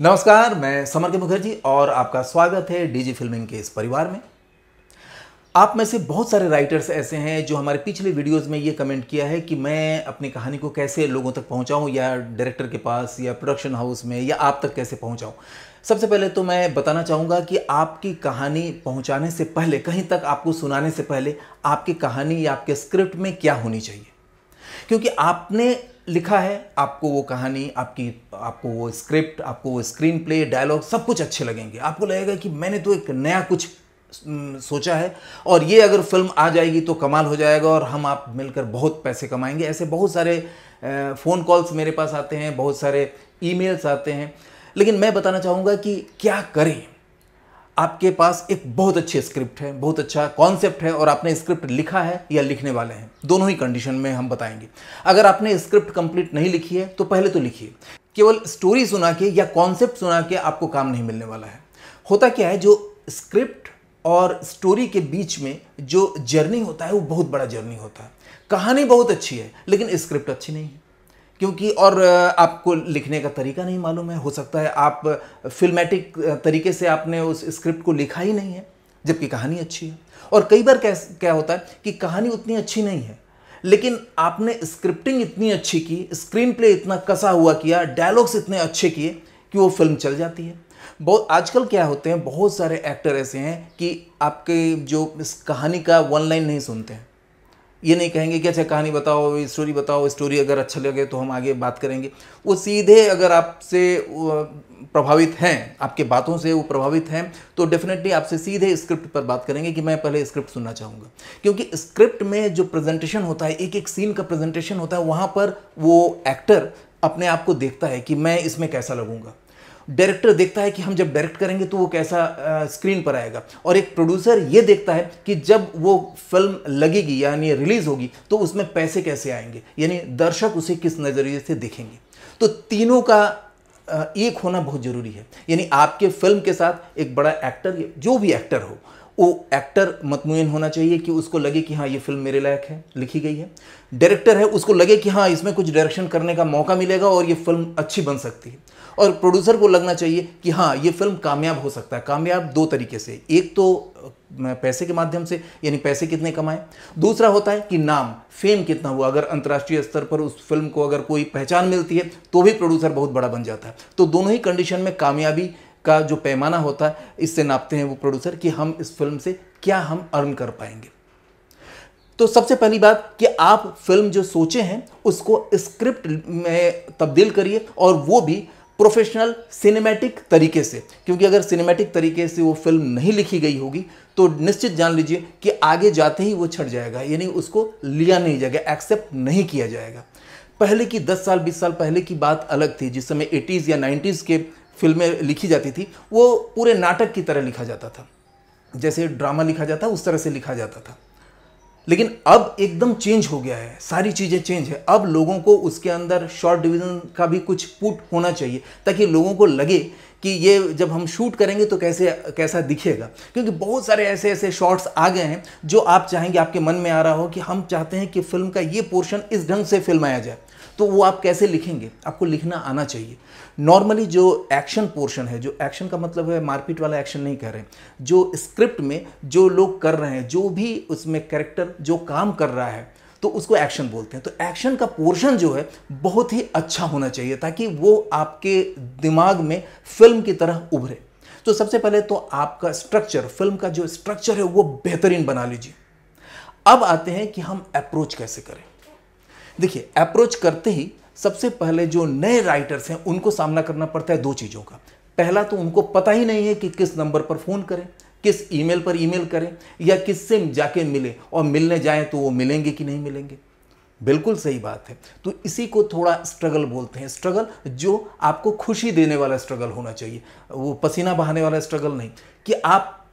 नमस्कार, मैं समर के मुखर्जी और आपका स्वागत है डीजी फिल्मिंग के इस परिवार में। आप में से बहुत सारे राइटर्स ऐसे हैं जो हमारे पिछले वीडियोस में ये कमेंट किया है कि मैं अपनी कहानी को कैसे लोगों तक पहुंचाऊं या डायरेक्टर के पास या प्रोडक्शन हाउस में या आप तक कैसे पहुंचाऊं। सबसे पहले तो मैं बताना चाहूँगा कि आपकी कहानी पहुँचाने से पहले, कहीं तक आपको सुनाने से पहले आपकी कहानी या आपके स्क्रिप्ट में क्या होनी चाहिए? क्योंकि आपने लिखा है, आपको वो कहानी, आपकी, आपको वो स्क्रिप्ट आपको वो स्क्रीन प्ले डायलॉग सब कुछ अच्छे लगेंगे। आपको लगेगा कि मैंने तो एक नया कुछ सोचा है और ये अगर फ़िल्म आ जाएगी तो कमाल हो जाएगा और हम आप मिलकर बहुत पैसे कमाएँगे। ऐसे बहुत सारे फ़ोन कॉल्स मेरे पास आते हैं, बहुत सारे ईमेल्स आते हैं। लेकिन मैं बताना चाहूँगा कि क्या करें? आपके पास एक बहुत अच्छी स्क्रिप्ट है, बहुत अच्छा कॉन्सेप्ट है और आपने स्क्रिप्ट लिखा है या लिखने वाले हैं। दोनों ही कंडीशन में हम बताएँगे। अगर आपने स्क्रिप्ट कंप्लीट नहीं लिखी है तो पहले तो लिखिए। केवल स्टोरी सुना के या कॉन्सेप्ट सुना के आपको काम नहीं मिलने वाला है। होता क्या है, जो स्क्रिप्ट और स्टोरी के बीच में जो जर्नी होता है, वो बहुत बड़ा जर्नी होता है। कहानी बहुत अच्छी है, लेकिन स्क्रिप्ट अच्छी नहीं है। क्योंकि और आपको लिखने का तरीका नहीं मालूम है, हो सकता है आप फिल्मेटिक तरीके से आपने उस स्क्रिप्ट को लिखा ही नहीं है, जबकि कहानी अच्छी है। और कई बार क्या क्या होता है कि कहानी उतनी अच्छी नहीं है, लेकिन आपने स्क्रिप्टिंग इतनी अच्छी की स्क्रीन प्ले इतना कसा हुआ किया डायलॉग्स इतने अच्छे किए कि वो फ़िल्म चल जाती है। बहुत, आजकल क्या होते हैं, बहुत सारे एक्टर ऐसे हैं कि आपके जो इस कहानी का वन लाइन नहीं सुनते हैं। ये नहीं कहेंगे कि अच्छा कहानी बताओ स्टोरी बताओ स्टोरी अगर अच्छा लगे तो हम आगे बात करेंगे। वो सीधे अगर आपसे प्रभावित हैं, आपके बातों से वो प्रभावित हैं तो डेफिनेटली आपसे सीधे स्क्रिप्ट पर बात करेंगे कि मैं पहले स्क्रिप्ट सुनना चाहूँगा। क्योंकि स्क्रिप्ट में जो प्रेजेंटेशन होता है एक एक सीन का प्रेजेंटेशन होता है, वहाँ पर वो एक्टर अपने आप को देखता है कि मैं इसमें कैसा लगूँगा। डायरेक्टर देखता है कि हम जब डायरेक्ट करेंगे तो वो कैसा स्क्रीन पर आएगा। और एक प्रोड्यूसर ये देखता है कि जब वो फ़िल्म लगेगी, यानी रिलीज़ होगी तो उसमें पैसे कैसे आएँगे? यानी दर्शक उसे किस नज़रिए से देखेंगे? तो तीनों का एक होना बहुत ज़रूरी है। यानी आपके फ़िल्म के साथ एक बड़ा एक्टर, जो भी एक्टर हो, वो एक्टर मतमुन होना चाहिए कि उसको लगे कि हाँ ये फ़िल्म मेरे लायक है, लिखी गई है। डायरेक्टर है, उसको लगे कि हाँ इसमें कुछ डायरेक्शन करने का मौका मिलेगा और ये फ़िल्म अच्छी बन सकती है। और प्रोड्यूसर को लगना चाहिए कि हाँ ये फ़िल्म कामयाब हो सकता है। कामयाब दो तरीके से। एक तो पैसे के माध्यम से, यानी पैसे कितने कमाए। दूसरा होता है कि नाम फेम कितना हुआ। अगर अंतर्राष्ट्रीय स्तर पर उस फ़िल्म को अगर कोई पहचान मिलती है तो भी प्रोड्यूसर बहुत बड़ा बन जाता है। तो दोनों ही कंडीशन में कामयाबी का जो पैमाना होता है, इससे नापते हैं वो प्रोड्यूसर कि हम इस फ़िल्म से क्या हम अर्न कर पाएँगे। तो सबसे पहली बात कि आप फ़िल्म जो सोचे हैं, उसको स्क्रिप्ट में तब्दील करिए और वो भी प्रोफेशनल सिनेमैटिक तरीके से, क्योंकि अगर सिनेमैटिक तरीके से वो फ़िल्म नहीं लिखी गई होगी तो निश्चित जान लीजिए कि आगे जाते ही वो छट जाएगा, यानी उसको लिया नहीं जाएगा एक्सेप्ट नहीं किया जाएगा। पहले की 10 साल 20 साल पहले की बात अलग थी, जिस समय 80s या 90s के फ़िल्में लिखी जाती थी, वो पूरे नाटक की तरह लिखा जाता था। जैसे ड्रामा लिखा जाता, उस तरह से लिखा जाता था। लेकिन अब एकदम चेंज हो गया है, सारी चीज़ें चेंज है। अब लोगों को उसके अंदर शॉर्ट डिवीज़न का भी कुछ पुट होना चाहिए, ताकि लोगों को लगे कि ये जब हम शूट करेंगे तो कैसे, कैसा दिखेगा। क्योंकि बहुत सारे ऐसे ऐसे शॉट्स आ गए हैं, जो आप चाहेंगे आपके मन में आ रहा हो कि हम चाहते हैं कि फ़िल्म का ये पोर्शन इस ढंग से फिल्माया जाए। तो वो आप कैसे लिखेंगे? आपको लिखना आना चाहिए। नॉर्मली जो एक्शन पोर्शन है, जो एक्शन का मतलब है मारपीट वाला एक्शन नहीं कह रहे हैं। जो स्क्रिप्ट में जो लोग कर रहे हैं, जो भी उसमें कैरेक्टर जो काम कर रहा है तो उसको एक्शन बोलते हैं। तो एक्शन का पोर्शन जो है, बहुत ही अच्छा होना चाहिए ताकि वो आपके दिमाग में फ़िल्म की तरह उभरे। तो सबसे पहले तो आपका स्ट्रक्चर फ़िल्म का जो स्ट्रक्चर है, वो बेहतरीन बना लीजिए। अब आते हैं कि हम अप्रोच कैसे करें। देखिए अप्रोच करते ही सबसे पहले जो नए राइटर्स हैं, उनको सामना करना पड़ता है दो चीज़ों का। पहला तो उनको पता ही नहीं है कि किस नंबर पर फ़ोन करें, किस ईमेल पर ईमेल करें, या किससे जाके मिले, और मिलने जाएँ तो वो मिलेंगे कि नहीं मिलेंगे। बिल्कुल सही बात है। तो इसी को थोड़ा स्ट्रगल बोलते हैं। स्ट्रगल जो आपको खुशी देने वाला स्ट्रगल होना चाहिए। वो पसीना बहाने वाला स्ट्रगल नहीं। कि आप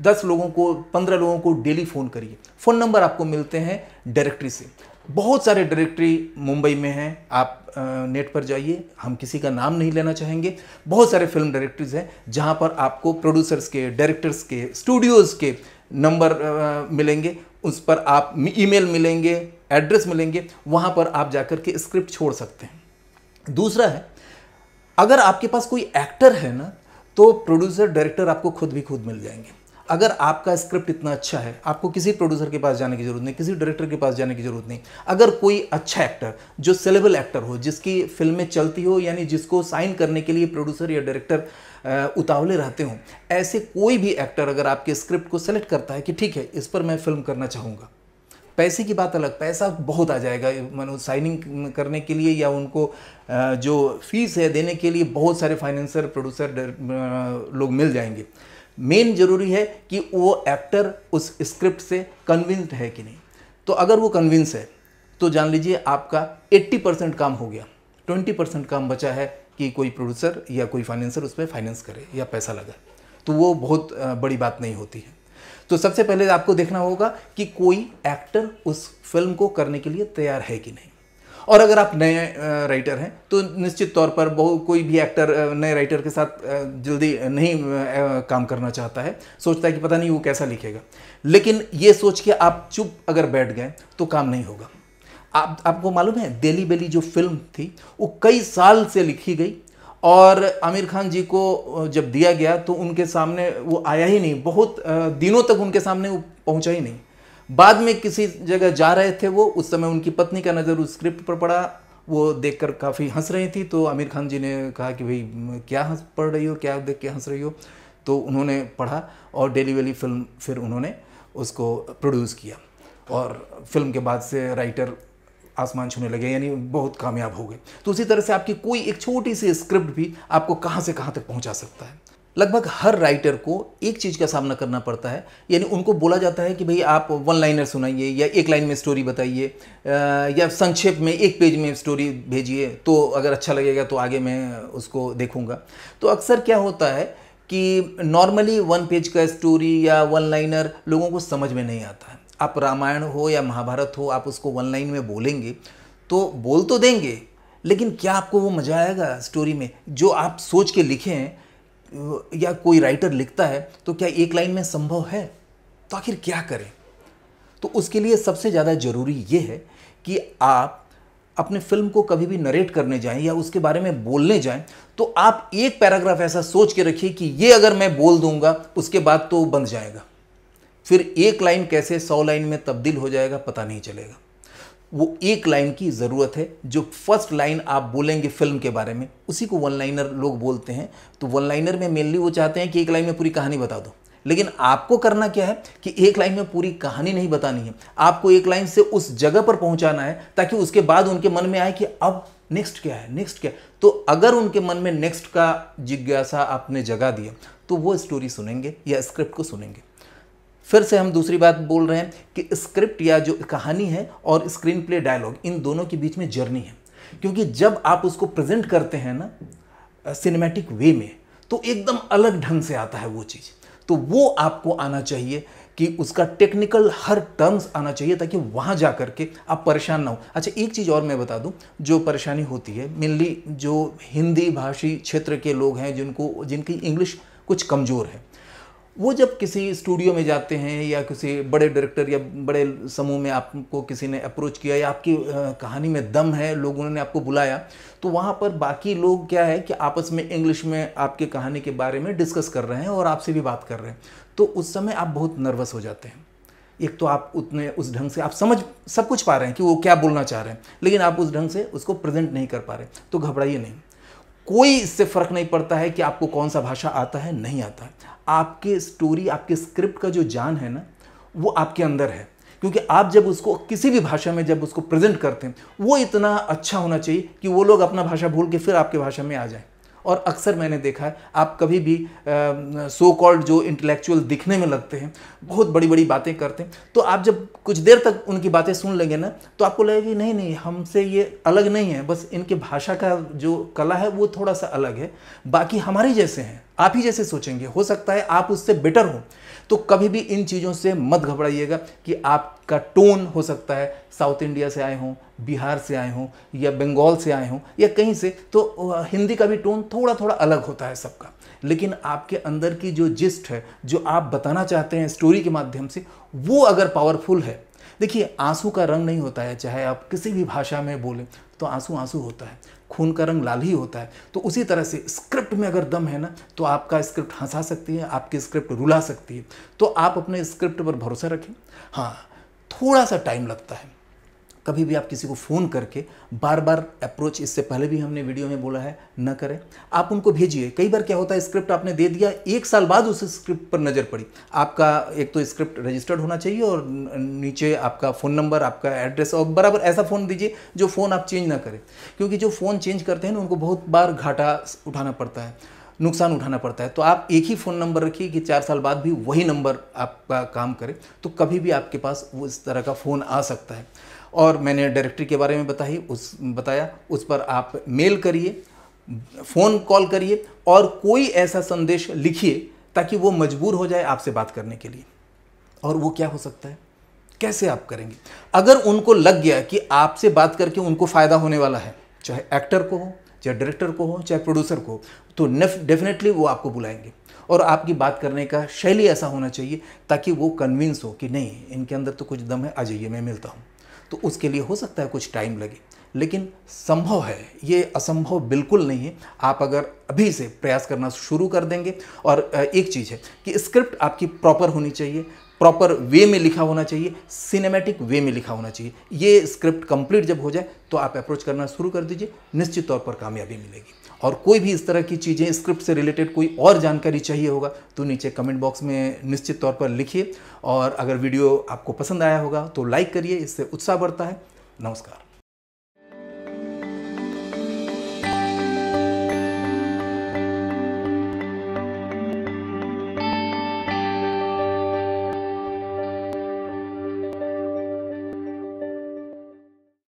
दस लोगों को, पंद्रह लोगों को डेली फ़ोन करिए। फ़ोन नंबर आपको मिलते हैं डायरेक्टरी से। बहुत सारे डायरेक्टरी मुंबई में हैं। आप नेट पर जाइए। हम किसी का नाम नहीं लेना चाहेंगे। बहुत सारे फ़िल्म डायरेक्टरीज हैं, जहाँ पर आपको प्रोड्यूसर्स के डायरेक्टर्स के स्टूडियोज़ के नंबर मिलेंगे। उस पर आप ईमेल मिलेंगे एड्रेस मिलेंगे। वहाँ पर आप जाकर के स्क्रिप्ट छोड़ सकते हैं। दूसरा है, अगर आपके पास कोई एक्टर है ना तो प्रोड्यूसर डायरेक्टर आपको खुद भी खुद मिल जाएँगे। अगर आपका स्क्रिप्ट इतना अच्छा है, आपको किसी प्रोड्यूसर के पास जाने की ज़रूरत नहीं, किसी डायरेक्टर के पास जाने की ज़रूरत नहीं। अगर कोई अच्छा एक्टर, जो सेलेबल एक्टर हो, जिसकी फ़िल्में चलती हो, यानी जिसको साइन करने के लिए प्रोड्यूसर या डायरेक्टर उतावले रहते हो, ऐसे कोई भी एक्टर अगर आपके स्क्रिप्ट को सेलेक्ट करता है कि ठीक है, इस पर मैं फ़िल्म करना चाहूँगा। पैसे की बात अलग, पैसा बहुत आ जाएगा, मानो साइनिंग करने के लिए या उनको जो फ़ीस है देने के लिए बहुत सारे फाइनेंसर, प्रोड्यूसर लोग मिल जाएँगे। मेन ज़रूरी है कि वो एक्टर उस स्क्रिप्ट से कन्विंस्ड है कि नहीं। तो अगर वो कन्विंस है तो जान लीजिए आपका 80 परसेंट काम हो गया। 20 परसेंट काम बचा है कि कोई प्रोड्यूसर या कोई फाइनेंसर उस पर फाइनेंस करे या पैसा लगाए तो वो बहुत बड़ी बात नहीं होती है। तो सबसे पहले आपको देखना होगा कि कोई एक्टर उस फ़िल्म को करने के लिए तैयार है कि नहीं। और अगर आप नए राइटर हैं तो निश्चित तौर पर बहु, कोई भी एक्टर नए राइटर के साथ जल्दी नहीं काम करना चाहता है। सोचता है कि पता नहीं वो कैसा लिखेगा। लेकिन ये सोच के आप चुप अगर बैठ गए तो काम नहीं होगा। आप, आपको मालूम है दिल्ली बेली जो फ़िल्म थी, वो कई साल से लिखी गई और आमिर खान जी को जब दिया गया तो उनके सामने वो आया ही नहीं। बहुत दिनों तक उनके सामने वो पहुँचा ही नहीं। बाद में किसी जगह जा रहे थे वो, उस समय उनकी पत्नी का नज़र उस स्क्रिप्ट पर पड़ा। वो देखकर काफ़ी हंस रही थी। तो आमिर खान जी ने कहा कि भाई, क्या हंस पढ़ रही हो? क्या देख के हंस रही हो? तो उन्होंने पढ़ा और डेली वेली फ़िल्म फिर उन्होंने उसको प्रोड्यूस किया। और फ़िल्म के बाद से राइटर आसमान छूने लगे, यानी बहुत कामयाब हो गए। तो उसी तरह से आपकी कोई एक छोटी सी स्क्रिप्ट भी आपको कहाँ से कहाँ तक पहुँचा सकता है? लगभग हर राइटर को एक चीज़ का सामना करना पड़ता है, यानी उनको बोला जाता है कि भाई आप वन लाइनर सुनाइए या एक लाइन में स्टोरी बताइए या संक्षेप में एक पेज में स्टोरी भेजिए तो अगर अच्छा लगेगा तो आगे मैं उसको देखूँगा। तो अक्सर क्या होता है कि नॉर्मली वन पेज का स्टोरी या वन लाइनर लोगों को समझ में नहीं आता है। आप रामायण हो या महाभारत हो, आप उसको वन लाइन में बोलेंगे तो बोल तो देंगे, लेकिन क्या आपको वो मज़ा आएगा स्टोरी में? जो आप सोच के लिखे हैं या कोई राइटर लिखता है तो क्या एक लाइन में संभव है? तो आखिर क्या करें? तो उसके लिए सबसे ज़्यादा ज़रूरी ये है कि आप अपने फ़िल्म को कभी भी नरेट करने जाएँ या उसके बारे में बोलने जाएँ तो आप एक पैराग्राफ ऐसा सोच के रखिए कि ये अगर मैं बोल दूँगा, उसके बाद तो बंद जाएगा। फिर एक लाइन कैसे, सौ लाइन में तब्दील हो जाएगा, पता नहीं चलेगा। वो एक लाइन की ज़रूरत है, जो फ़र्स्ट लाइन आप बोलेंगे फ़िल्म के बारे में, उसी को वन लाइनर लोग बोलते हैं। तो वन लाइनर में मेनली वो चाहते हैं कि एक लाइन में पूरी कहानी बता दो। लेकिन आपको करना क्या है कि एक लाइन में पूरी कहानी नहीं बतानी है। आपको एक लाइन से उस जगह पर पहुंचाना है, ताकि उसके बाद उनके मन में आए कि अब नेक्स्ट क्या है नेक्स्ट क्या है। तो अगर उनके मन में नेक्स्ट का जिज्ञासा आपने जगा दिया तो वो स्टोरी सुनेंगे या स्क्रिप्ट को सुनेंगे। फिर से हम दूसरी बात बोल रहे हैं कि स्क्रिप्ट या जो कहानी है और स्क्रीन प्ले डायलॉग इन दोनों के बीच में जर्नी है। क्योंकि जब आप उसको प्रेजेंट करते हैं ना सिनेमैटिक वे में तो एकदम अलग ढंग से आता है वो चीज़। तो वो आपको आना चाहिए कि उसका टेक्निकल हर टर्म्स आना चाहिए ताकि वहाँ जा कर के आप परेशान ना हो। अच्छा एक चीज़ और मैं बता दूँ, जो परेशानी होती है मेनली जो हिंदी भाषी क्षेत्र के लोग हैं, जिनको, जिनकी इंग्लिश कुछ कमज़ोर है वो जब किसी स्टूडियो में जाते हैं या किसी बड़े डायरेक्टर या बड़े समूह में आपको किसी ने अप्रोच किया या आपकी कहानी में दम है, लोगों ने आपको बुलाया तो वहाँ पर बाकी लोग क्या है कि आपस में इंग्लिश में आपकी कहानी के बारे में डिस्कस कर रहे हैं और आपसे भी बात कर रहे हैं। तो उस समय आप बहुत नर्वस हो जाते हैं। एक तो आप उतने, उस ढंग से आप समझ, सब कुछ पा रहे हैं कि वो क्या बोलना चाह रहे हैं, लेकिन आप उस ढंग से उसको प्रेजेंट नहीं कर पा रहे तो घबराइए नहीं। कोई इससे फ़र्क नहीं पड़ता है कि आपको कौन सा भाषा आता है, नहीं आता है। आपके स्टोरी आपके स्क्रिप्ट का जो जान है ना, वो आपके अंदर है। क्योंकि आप जब उसको, किसी भी भाषा में जब उसको प्रेजेंट करते हैं, वो इतना अच्छा होना चाहिए कि वो लोग अपना भाषा भूल के फिर आपके भाषा में आ जाएँ। और अक्सर मैंने देखा है, आप कभी भी सो कॉल्ड जो इंटेलेक्चुअल दिखने में लगते हैं, बहुत बड़ी बड़ी बातें करते हैं तो आप जब कुछ देर तक उनकी बातें सुन लेंगे ना तो आपको लगेगा कि नहीं नहीं, हमसे ये अलग नहीं है, बस इनके भाषा का जो कला है, वो थोड़ा सा अलग है, बाकी हमारे जैसे हैं, आप ही जैसे सोचेंगे, हो सकता है आप उससे बेटर हो। तो कभी भी इन चीज़ों से मत घबराइएगा कि आपका टोन हो सकता है, साउथ इंडिया से आए हों, बिहार से आए हों, या बंगाल से आए हों, या कहीं से तो हिंदी का भी टोन थोड़ा थोड़ा अलग होता है सबका। लेकिन आपके अंदर की जो जिस्ट है, जो आप बताना चाहते हैं स्टोरी के माध्यम से, वो अगर पावरफुल है, देखिए, आँसू का रंग नहीं होता है, चाहे आप किसी भी भाषा में बोलें तो आँसू आँसू होता है। खून का रंग लाल ही होता है। तो उसी तरह से स्क्रिप्ट में अगर दम है ना तो आपका स्क्रिप्ट हंसा सकती है, आपकी स्क्रिप्ट रुला सकती है। तो आप अपने स्क्रिप्ट पर भरोसा रखें। हाँ थोड़ा सा टाइम लगता है। कभी भी आप किसी को फ़ोन करके बार बार अप्रोच इससे पहले भी हमने वीडियो में बोला है, न करें। आप उनको भेजिए। कई बार क्या होता है स्क्रिप्ट आपने दे दिया, एक साल बाद उस स्क्रिप्ट पर नज़र पड़ी। आपका एक तो स्क्रिप्ट रजिस्टर्ड होना चाहिए और नीचे आपका फ़ोन नंबर आपका एड्रेस और बराबर ऐसा फ़ोन दीजिए जो फ़ोन आप चेंज ना करें। क्योंकि जो फ़ोन चेंज करते हैं ना, उनको बहुत बार घाटा उठाना पड़ता है, नुकसान उठाना पड़ता है। तो आप एक ही फ़ोन नंबर रखिए कि चार साल बाद भी वही नंबर आपका काम करे। तो कभी भी आपके पास वो इस तरह का फ़ोन आ सकता है। और मैंने डायरेक्टरी के बारे में बताई, उस, बताया, उस पर आप मेल करिए फ़ोन कॉल करिए और कोई ऐसा संदेश लिखिए ताकि वो मजबूर हो जाए आपसे बात करने के लिए। और वो क्या हो सकता है? कैसे आप करेंगे? अगर उनको लग गया कि आपसे बात करके उनको फ़ायदा होने वाला है, चाहे एक्टर को हो, चाहे डायरेक्टर को हो, चाहे प्रोड्यूसर को तो डेफिनेटली वो आपको बुलाएँगे। और आपकी बात करने का शैली ऐसा होना चाहिए ताकि वो कन्विंस हो कि नहीं, इनके अंदर तो कुछ दम है, आ जाइए, मैं मिलता हूँ। तो उसके लिए हो सकता है कुछ टाइम लगे। लेकिन संभव है, ये असंभव बिल्कुल नहीं है। आप अगर अभी से प्रयास करना शुरू कर देंगे और एक चीज़ है कि स्क्रिप्ट आपकी प्रॉपर होनी चाहिए प्रॉपर वे में लिखा होना चाहिए सिनेमैटिक वे में लिखा होना चाहिए। ये स्क्रिप्ट कंप्लीट जब हो जाए तो आप अप्रोच करना शुरू कर दीजिए, निश्चित तौर पर कामयाबी मिलेगी। और कोई भी इस तरह की चीज़ें, स्क्रिप्ट से रिलेटेड कोई और जानकारी चाहिए होगा तो नीचे कमेंट बॉक्स में निश्चित तौर पर लिखिए। और अगर वीडियो आपको पसंद आया होगा तो लाइक करिए, इससे उत्साह बढ़ता है। नमस्कार।